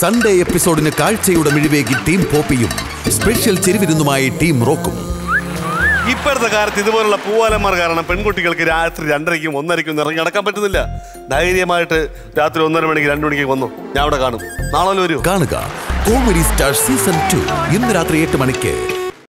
Sunday എപ്പിസോഡിന് കാഴ്ചയുടെ മിഴിവേകി ടീം പോപ്പിയും സ്പെഷ്യൽ ചെരുവിരുന്നുമായി ടീം റോക്കും. ഇപ്പോഴത്തെ കാലത്ത് ഇതുപോലുള്ള പൂവാലന്മാർ കാരണം പെൺകുട്ടികൾക്ക് രാത്രി രണ്ടരയ്ക്കും ഒന്നരയ്ക്കും ഇറങ്ങി നടക്കാൻ പറ്റുന്നില്ല. ധൈര്യമായിട്ട് രാത്രി ഒന്നര മണിക്ക് രണ്ടു മണിക്ക് വന്നു. ഞാൻ അവിടെ കാണും. നാളെ വരൂ. കാണുക. കോമഡി സ്റ്റാർ സീസൺ ടു ഇന്ന് രാത്രി എട്ട് മണിക്ക്